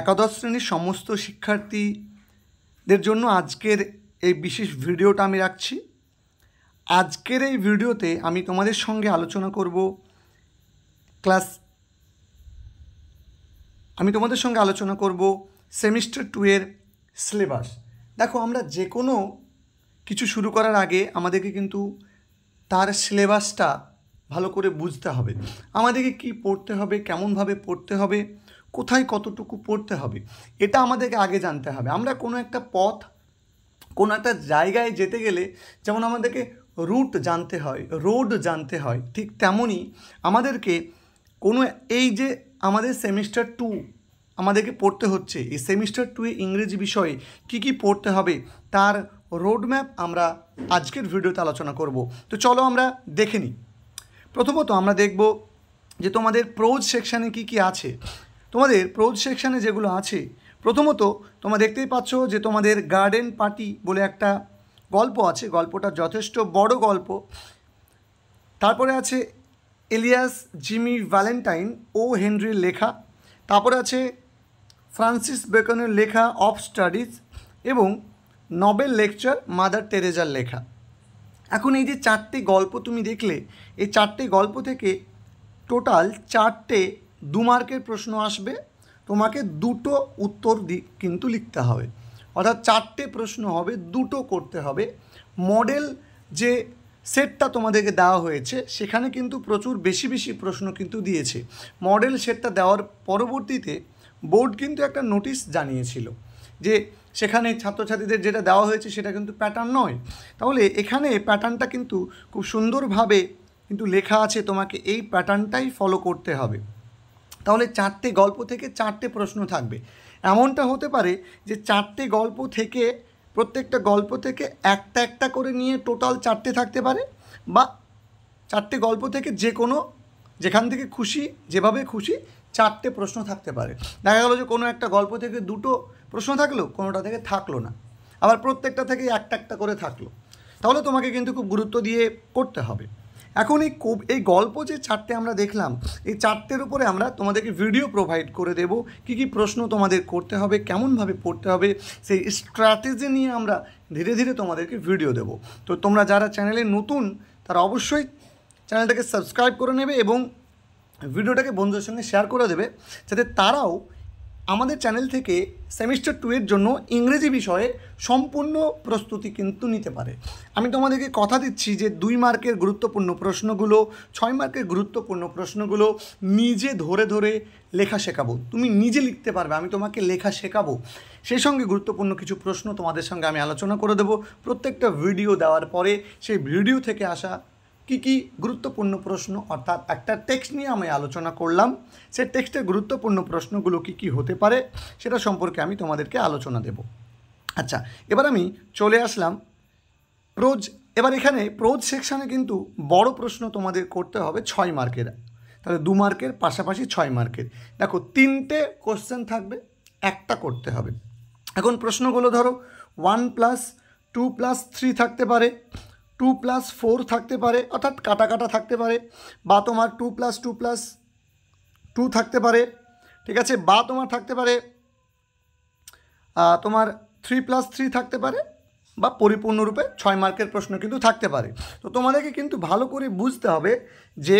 একাদশ শ্রেণির সমস্ত শিক্ষার্থীদের জন্য আজকের এই বিশেষ ভিডিওটা আমি রাখছি। আজকের এই ভিডিওতে আমি তোমাদের সঙ্গে আলোচনা করব ক্লাস, আমি তোমাদের সঙ্গে আলোচনা করব সেমিস্টার টু এর সিলেবাস। দেখো, আমরা যে কোনো কিছু শুরু করার আগে আমাদেরকে কিন্তু তার সিলেবাসটা ভালো করে বুঝতে হবে। আমাদেরকে কি পড়তে হবে, কেমনভাবে পড়তে হবে কোথায় কতটুকু পড়তে হবে, এটা আমাদেরকে আগে জানতে হবে। আমরা কোনো একটা পথ, কোনো একটা জায়গায় যেতে গেলে যেমন আমাদেরকে রুট জানতে হয় রোড জানতে হয়, ঠিক তেমনই আমাদেরকে কোনো এই যে আমাদের সেমিস্টার টু আমাদেরকে পড়তে হচ্ছে, এই সেমিস্টার টু ইংরেজি বিষয়ে কি কি পড়তে হবে, তার রোডম্যাপ আমরা আজকের ভিডিওতে আলোচনা করব। তো চলো আমরা দেখে নিই। প্রথমত আমরা দেখব যে তোমাদের প্রোজ সেকশানে কি কি আছে। তোমাদের প্রোজ সেকশানে যেগুলো আছে, প্রথমত তোমরা দেখতেই পাচ্ছ যে তোমাদের গার্ডেন পার্টি বলে একটা গল্প আছে, গল্পটা যথেষ্ট বড় গল্প। তারপরে আছে এলিয়াস জিমি ভ্যালেন্টাইন ও হেনরির লেখা। তারপরে আছে ফ্রান্সিস বেকনের লেখা অফ স্টাডিজ এবং নবেল লেকচার মাদার টেরেজার লেখা। এখন এই যে চারটে গল্প তুমি দেখলে, এই চারটে গল্প থেকে টোটাল চারটে দু মার্কের প্রশ্ন আসবে। তোমাকে দুটো উত্তর দি, কিন্তু লিখতে হবে। অর্থাৎ চারটে প্রশ্ন হবে, দুটো করতে হবে। মডেল যে সেটটা তোমাদেরকে দেওয়া হয়েছে, সেখানে কিন্তু প্রচুর বেশি বেশি প্রশ্ন কিন্তু দিয়েছে। মডেল সেটটা দেওয়ার পরবর্তীতে বোর্ড কিন্তু একটা নোটিশ জানিয়েছিল যে সেখানে ছাত্রছাত্রীদের যেটা দেওয়া হয়েছে, সেটা কিন্তু প্যাটার্ন নয়। তাহলে এখানে প্যাটার্নটা কিন্তু খুব সুন্দরভাবে কিন্তু লেখা আছে, তোমাকে এই প্যাটার্নটাই ফলো করতে হবে। তাহলে চারটে গল্প থেকে চারটে প্রশ্ন থাকবে। এমনটা হতে পারে যে চারটে গল্প থেকে, প্রত্যেকটা গল্প থেকে একটা একটা করে নিয়ে টোটাল চারটে থাকতে পারে বা চারটে গল্প থেকে যে কোনো, যেখান থেকে খুশি, যেভাবে খুশি চারটে প্রশ্ন থাকতে পারে। দেখা গেলো যে কোনো একটা গল্প থেকে দুটো প্রশ্ন থাকল, কোনোটা থেকে থাকল না। আবার প্রত্যেকটা থেকে একটা একটা করে থাকল। তাহলে তোমাকে কিন্তু খুব গুরুত্ব দিয়ে করতে হবে। এখন এই এই গল্প যে চারটে আমরা দেখলাম, এই চারটের উপরে আমরা তোমাদেরকে ভিডিও প্রোভাইড করে দেব। কি কি প্রশ্ন তোমাদের করতে হবে, কেমনভাবে পড়তে হবে, সেই স্ট্র্যাটেজি নিয়ে আমরা ধীরে ধীরে তোমাদেরকে ভিডিও দেব। তো তোমরা যারা চ্যানেলে নতুন, তারা অবশ্যই চ্যানেলটাকে সাবস্ক্রাইব করে নেবে এবং ভিডিওটাকে বন্ধুদের সঙ্গে শেয়ার করে দেবে, যাতে তারাও আমাদের চ্যানেল থেকে সেমিস্টার টু এর জন্য ইংরেজি বিষয়ে সম্পূর্ণ প্রস্তুতি কিন্তু নিতে পারে। আমি তোমাদেরকে কথা দিচ্ছি যে দুই মার্কের গুরুত্বপূর্ণ প্রশ্নগুলো, ছয় মার্কের গুরুত্বপূর্ণ প্রশ্নগুলো নিজে ধরে ধরে লেখা শেখাবো। তুমি নিজে লিখতে পারবে, আমি তোমাকে লেখা শেখাবো। সেই সঙ্গে গুরুত্বপূর্ণ কিছু প্রশ্ন তোমাদের সঙ্গে আমি আলোচনা করে দেবো। প্রত্যেকটা ভিডিও দেওয়ার পরে সেই ভিডিও থেকে আসা কি কি গুরুত্বপূর্ণ প্রশ্ন, অর্থাৎ একটা টেক্সট নিয়ে আমি আলোচনা করলাম। সেই টেক্সটের গুরুত্বপূর্ণ প্রশ্নগুলো কি কি হতে পারে, সেটা সম্পর্কে আমি তোমাদেরকে আলোচনা দেব। আচ্ছা এবার আমি চলে আসলাম প্রোজ এবার এখানে প্রোজ সেকশানে কিন্তু বড় প্রশ্ন তোমাদের করতে হবে ছয় মার্কের। তাহলে দু মার্কের, পাশাপাশি ছয় মার্কের। দেখো, তিনটে কোশ্চেন থাকবে, একটা করতে হবে। এখন প্রশ্নগুলো ধরো one plus two plus three থাকতে পারে। টু প্লাস ফোর থাকতে পারে, অর্থাৎ কাটা কাটা থাকতে পারে, বা তোমার two plus two plus two থাকতে পারে, ঠিক আছে? বা তোমার থাকতে পারে তোমার থ্রি প্লাস থ্রি থাকতে পারে, বা পরিপূর্ণরূপে ছয় মার্কের প্রশ্ন কিন্তু থাকতে পারে। তো তোমাদেরকে কিন্তু ভালো করে বুঝতে হবে যে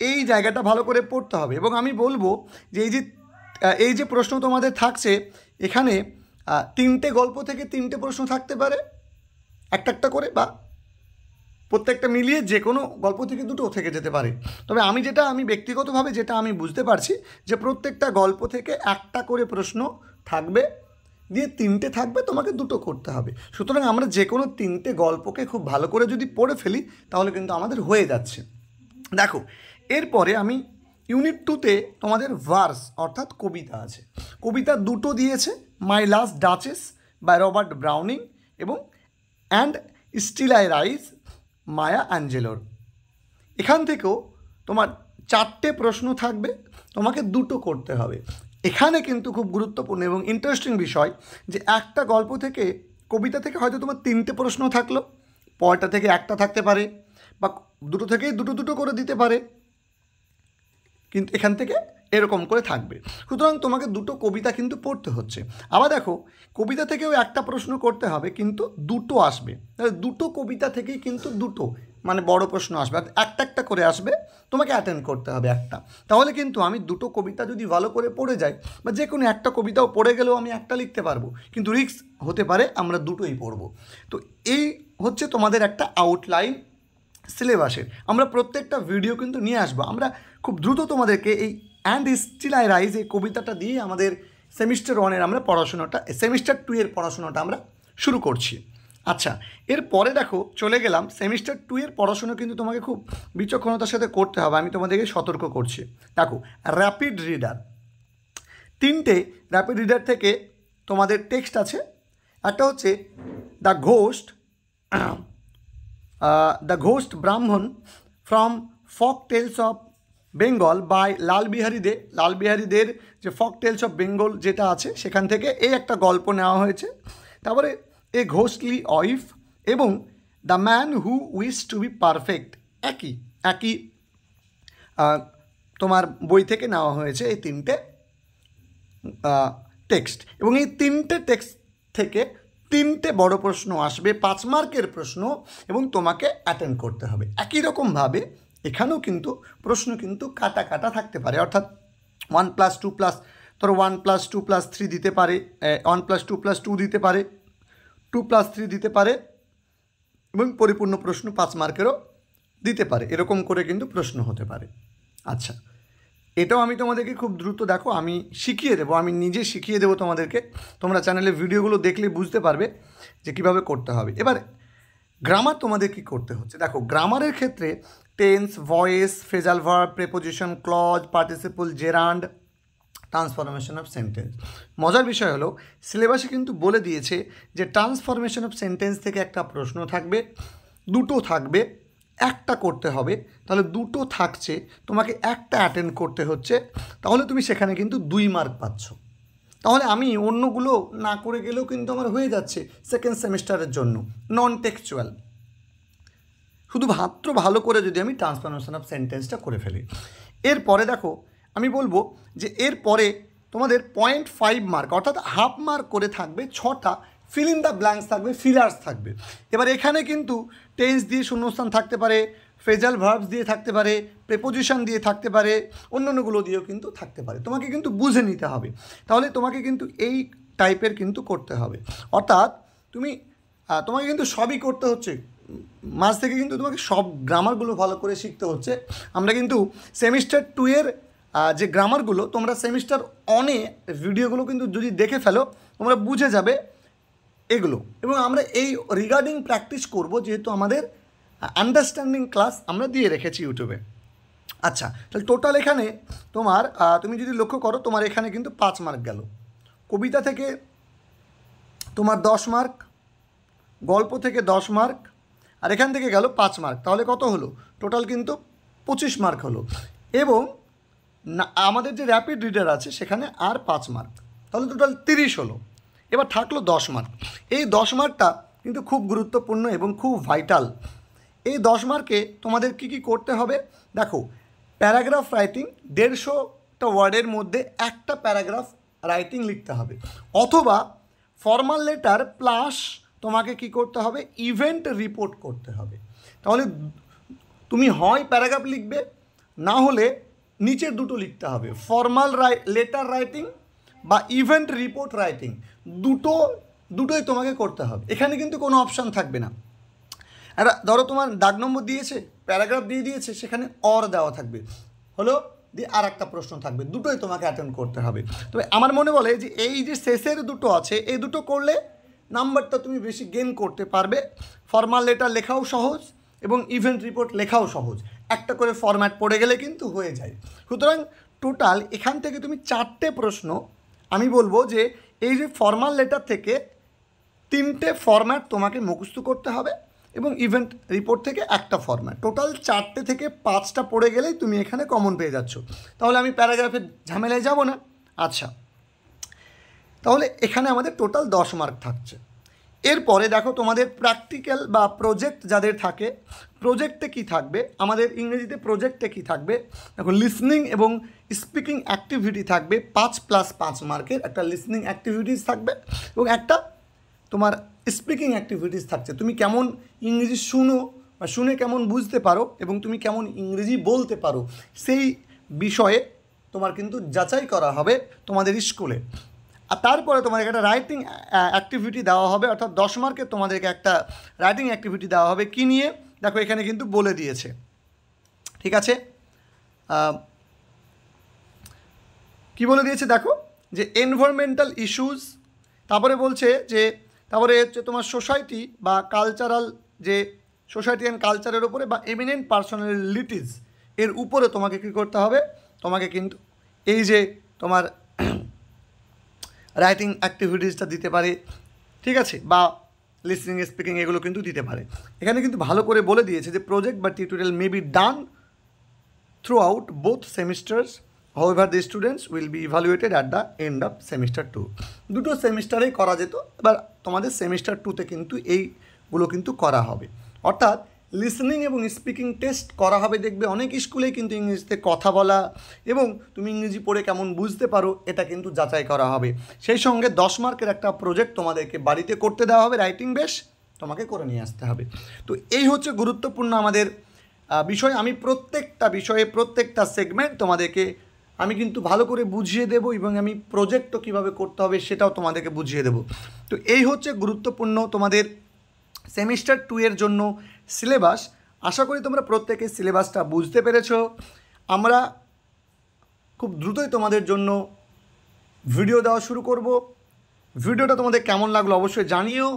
এই জায়গাটা ভালো করে পড়তে হবে। এবং আমি বলব যে এই যে এই যে প্রশ্ন তোমাদের থাকছে, এখানে তিনটে গল্প থেকে তিনটে প্রশ্ন থাকতে পারে, একটা একটা করে, বা প্রত্যেকটা মিলিয়ে যে কোনো গল্প থেকে দুটো থেকে যেতে পারে। তবে আমি যেটা, আমি ব্যক্তিগতভাবে যেটা আমি বুঝতে পারছি যে প্রত্যেকটা গল্প থেকে একটা করে প্রশ্ন থাকবে, দিয়ে তিনটে থাকবে, তোমাকে দুটো করতে হবে। সুতরাং আমরা যে কোনো তিনটে গল্পকে খুব ভালো করে যদি পড়ে ফেলি, তাহলে কিন্তু আমাদের হয়ে যাচ্ছে। দেখো, এরপরে আমি ইউনিট টুতে তোমাদের ভার্স অর্থাৎ কবিতা আছে। কবিতা দুটো দিয়েছে, my last duchess, by Robert Browning এবং and still I rise Maya অ্যাঞ্জেলোর। এখান থেকেও তোমার চারটে প্রশ্ন থাকবে, তোমাকে দুটো করতে হবে। এখানে কিন্তু খুব গুরুত্বপূর্ণ এবং ইন্টারেস্টিং বিষয় যে একটা গল্প থেকে, কবিতা থেকে হয়তো তোমার তিনটে প্রশ্ন থাকল পয়টা থেকে একটা থাকতে পারে, বা দুটো থেকেই দুটো দুটো করে দিতে পারে। কিন্তু এখান থেকে এরকম করে থাকবে। সুতরাং তোমাকে দুটো কবিতা কিন্তু পড়তে হচ্ছে। আবার দেখো, কবিতা থেকেও একটা প্রশ্ন করতে হবে, কিন্তু দুটো আসবে। দুটো কবিতা থেকেই কিন্তু দুটো মানে বড় প্রশ্ন আসবে। একটা একটা করে আসবে, তোমাকে অ্যাটেন্ড করতে হবে একটা। তাহলে কিন্তু আমি দুটো কবিতা যদি ভালো করে পড়ে যাই, বা যে কোনো একটা কবিতাও পড়ে গেলেও আমি একটা লিখতে পারব। কিন্তু রিক্স হতে পারে আমরা দুটোই পড়ব। তো এই হচ্ছে তোমাদের একটা আউটলাইন সিলেবাসের আমরা প্রত্যেকটা ভিডিও কিন্তু নিয়ে আসব। আমরা খুব দ্রুত তোমাদেরকে এই অ্যান্ড স্টিল আই রাইজ এই কবিতাটা দিয়ে আমাদের সেমিস্টার ওয়ানের আমরা পড়াশোনাটা সেমিস্টার টু এর পড়াশোনাটা আমরা শুরু করছি। আচ্ছা এরপরে দেখো, চলে গেলাম। সেমিস্টার টু এর পড়াশোনা কিন্তু তোমাকে খুব বিচক্ষণতার সাথে করতে হবে। আমি তোমাদেরকে সতর্ক করছি। দেখো র্যাপিড রিডার তিনটে র্যাপিড রিডার থেকে তোমাদের টেক্সট আছে। একটা হচ্ছে the ghost the ghost Brahman from folk tales of Bengal by Lal Behari Dey, Lal Behari দের যে ফক টেলস অফ বেঙ্গল যেটা আছে, সেখান থেকে এই একটা গল্প নেওয়া হয়েছে। তারপরে এ ঘোস্টলি ওয়াইফ এবং the man who wish to be perfect, একই একই তোমার বই থেকে নেওয়া হয়েছে এই তিনটে টেক্সট। এবং এই তিনটে টেক্সট থেকে তিনটে বড় প্রশ্ন আসবে, পাঁচ মার্কের প্রশ্ন এবং তোমাকে অ্যাটেন্ড করতে হবে। একই রকমভাবে এখানেও কিন্তু প্রশ্ন কিন্তু কাটা কাটা থাকতে পারে। অর্থাৎ ওয়ান প্লাস টু প্লাস ধরো one plus two plus three দিতে পারে one plus two plus two দিতে পারে টু প্লাস থ্রি দিতে পারে এবং পরিপূর্ণ প্রশ্ন পাঁচ মার্কেরও দিতে পারে। এরকম করে কিন্তু প্রশ্ন হতে পারে। আচ্ছা এটাও আমি তোমাদেরকে খুব দ্রুত দেখো, আমি শিখিয়ে দেবো, আমি নিজে শিখিয়ে দেবো তোমাদেরকে। তোমরা চ্যানেলে ভিডিওগুলো দেখলে বুঝতে পারবে যে কীভাবে করতে হবে। এবার গ্রামার তোমাদের কি করতে হচ্ছে? দেখো গ্রামারের ক্ষেত্রে tense voice phrasal verb preposition clause participle gerund transformation of sentence মজার বিষয় হলো সিলেবাসে কিন্তু বলে দিয়েছে যে ট্রান্সফরমেশন অফ সেন্টেন্স থেকে একটা প্রশ্ন থাকবে, দুটো থাকবে, একটা করতে হবে। তাহলে দুটো থাকছে, তোমাকে একটা অ্যাটেন্ড করতে হচ্ছে। তাহলে তুমি সেখানে কিন্তু দুই মার্ক পাচ্ছ। তাহলে আমি অন্যগুলো না করে গেলেও কিন্তু আমার হয়ে যাচ্ছে সেকেন্ড সেমিস্টারের জন্য নন টেক্সচুয়াল শুধু মাত্র ভালো করে যদি আমি ট্রান্সফরমেশন অফ সেন্টেন্সটা করে ফেলি। এরপরে দেখো, আমি বলব যে এরপরে তোমাদের পয়েন্ট ফাইভ মার্ক অর্থাৎ হাফ মার্ক করে থাকবে ছটা ফিল ইন দ্য ব্ল্যাঙ্কস থাকবে ফিলার্স থাকবে। এবার এখানে কিন্তু টেন্স দিয়ে শূন্যস্থান থাকতে পারে ফেজাল ভার্বস দিয়ে থাকতে পারে, প্রেপোজিশন দিয়ে থাকতে পারে, অন্যান্যগুলো দিয়েও কিন্তু থাকতে পারে। তোমাকে কিন্তু বুঝে নিতে হবে। তাহলে তোমাকে কিন্তু এই টাইপের কিন্তু করতে হবে। অর্থাৎ তুমি তোমাকে কিন্তু সবই করতে হচ্ছে। মাঝ থেকে কিন্তু তোমাকে সব গ্রামারগুলো ভালো করে শিখতে হচ্ছে। আমরা কিন্তু সেমিস্টার টু এর যে গ্রামারগুলো, তোমরা সেমিস্টার অনে ভিডিওগুলো কিন্তু যদি দেখে ফেলো, তোমরা বুঝে যাবে এগুলো। এবং আমরা এই রিগার্ডিং প্র্যাকটিস করব যেহেতু আমাদের আন্ডারস্ট্যান্ডিং ক্লাস আমরা দিয়ে রেখেছি ইউটিউবে। আচ্ছা তাহলে টোটাল এখানে তোমার তুমি যদি লক্ষ্য করো, তোমার এখানে কিন্তু পাঁচ মার্ক গেল। কবিতা থেকে তোমার দশ মার্ক গল্প থেকে দশ মার্ক আর এখান থেকে গেল পাঁচ মার্ক তাহলে কত হলো? টোটাল কিন্তু পঁচিশ মার্ক হলো। এবং না, আমাদের যে র্যাপিড রিডার আছে, সেখানে আর পাঁচ মার্ক তাহলে টোটাল তিরিশ হলো। এবার থাকল দশ মার্ক এই দশ মার্কটা কিন্তু খুব গুরুত্বপূর্ণ এবং খুব ভাইটাল এই দশ মার্কে তোমাদের কি কি করতে হবে? দেখো, প্যারাগ্রাফ রাইটিং দেড়শোটা ওয়ার্ডের মধ্যে একটা প্যারাগ্রাফ রাইটিং লিখতে হবে। অথবা ফর্মাল লেটার প্লাস তোমাকে কি করতে হবে? ইভেন্ট রিপোর্ট করতে হবে। তাহলে তুমি হয় প্যারাগ্রাফ লিখবে, না হলে নিচের দুটো লিখতে হবে। ফর্মাল রাই, লেটার রাইটিং বা ইভেন্ট রিপোর্ট রাইটিং। দুটো, দুটোই তোমাকে করতে হবে। এখানে কিন্তু কোনো অপশান থাকবে না। ধরো তোমার দাগ নম্বর দিয়েছে, প্যারাগ্রাফ দিয়ে দিয়েছে, সেখানে অর দেওয়া থাকবে। হলো দিয়ে আর একটা প্রশ্ন থাকবে, দুটোই তোমাকে অ্যাটেন্ড করতে হবে। তবে আমার মনে বলে যে এই যে শেষের দুটো আছে, এই দুটো করলে নাম্বারটা তুমি বেশি গেন করতে পারবে। ফর্মাল লেটার লেখাও সহজ এবং ইভেন্ট রিপোর্ট লেখাও সহজ। একটা করে ফরম্যাট পড়ে গেলে কিন্তু হয়ে যায়। সুতরাং টোটাল এখান থেকে তুমি চারটে প্রশ্ন, আমি বলব যে এই যে ফর্মাল লেটার থেকে তিনটে ফরম্যাট তোমাকে মুখস্থ করতে হবে। এবং ইভেন্ট রিপোর্ট থেকে একটা ফরম্যাট টোটাল চারটে থেকে পাঁচটা পড়ে গেলেই তুমি এখানে কমন পেয়ে যাচ্ছ। তাহলে আমি প্যারাগ্রাফের ঝামেলায় যাব না। আচ্ছা। তাহলে এখানে আমাদের টোটাল দশ মার্ক থাকছে। এরপরে দেখো তোমাদের প্র্যাকটিক্যাল বা প্রজেক্ট যাদের থাকে প্রজেক্টে কি থাকবে? আমাদের ইংরেজিতে প্রজেক্টে কি থাকবে? দেখো লিসনিং এবং স্পিকিং অ্যাক্টিভিটি থাকবে। পাঁচ প্লাস পাঁচ মার্কের একটা লিসনিং অ্যাক্টিভিটিস থাকবে। এবং একটা তোমার স্পিকিং অ্যাক্টিভিটিস থাকছে। তুমি কেমন ইংরেজি শুনো বা শুনে কেমন বুঝতে পারো এবং তুমি কেমন ইংরেজি বলতে পারো, সেই বিষয়ে তোমার কিন্তু যাচাই করা হবে তোমাদের স্কুলে আর তারপরে তোমাদেরকে একটা রাইটিং অ্যাক্টিভিটি দেওয়া হবে, অর্থাৎ দশ মার্কে তোমাদেরকে একটা রাইটিং অ্যাক্টিভিটি দেওয়া হবে কী নিয়ে? দেখো, এখানে কিন্তু বলে দিয়েছে। ঠিক আছে? কি বলে দিয়েছে? দেখো, যে এনভায়রনমেন্টাল ইস্যুস তারপরে বলছে যে তারপরে হচ্ছে তোমার সোসাইটি বা কালচারাল যে সোসাইটি অ্যান্ড কালচারের উপরে বা এমিনেন্ট পার্সোনালিটিস এর উপরে তোমাকে কী করতে হবে? তোমাকে কিন্তু এই যে তোমার রাইটিং অ্যাক্টিভিটিসটা দিতে পারে, ঠিক আছে? বা লিসনিং স্পিকিং এগুলো কিন্তু দিতে পারে। এখানে কিন্তু ভালো করে বলে দিয়েছে যে প্রজেক্ট বা tutorial may be done throughout both semesters however, the students will be evaluated at the end of semester two দুটো সেমিস্টারেই করা যেত, এবার তোমাদের সেমিস্টার টুতে কিন্তু এইগুলো কিন্তু করা হবে। অর্থাৎ লিসনিং এবং স্পিকিং টেস্ট করা হবে, দেখবে অনেক স্কুলেই কিন্তু ইংরেজিতে কথা বলা এবং তুমি ইংরেজি পড়ে কেমন বুঝতে পারো, এটা কিন্তু যাচাই করা হবে। সেই সঙ্গে দশ মার্কের একটা প্রজেক্ট তোমাদেরকে বাড়িতে করতে দেওয়া হবে রাইটিং বেশ, তোমাকে করে নিয়ে আসতে হবে। তো এই হচ্ছে গুরুত্বপূর্ণ আমাদের বিষয়। আমি প্রত্যেকটা বিষয়ে প্রত্যেকটা সেগমেন্ট তোমাদেরকে আমি কিন্তু ভালো করে বুঝিয়ে দেবো এবং আমি প্রজেক্টও কীভাবে করতে হবে সেটাও তোমাদেরকে বুঝিয়ে দেবো। তো এই হচ্ছে গুরুত্বপূর্ণ তোমাদের সেমিস্টার টু এর জন্য সিলেবাস আশা করি তোমরা প্রত্যেকে সিলেবাসটা বুঝতে পেরেছ। আমরা খুব দ্রুতই তোমাদের জন্য ভিডিও দেওয়া শুরু করব। ভিডিওটা তোমাদের কেমন লাগল অবশ্যই জানিও।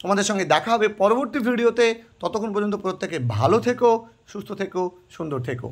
তোমাদের সঙ্গে দেখা হবে পরবর্তী ভিডিওতে ততক্ষণ পর্যন্ত প্রত্যেকে ভালো থেকো, সুস্থ থেকো, সুন্দর থেকো।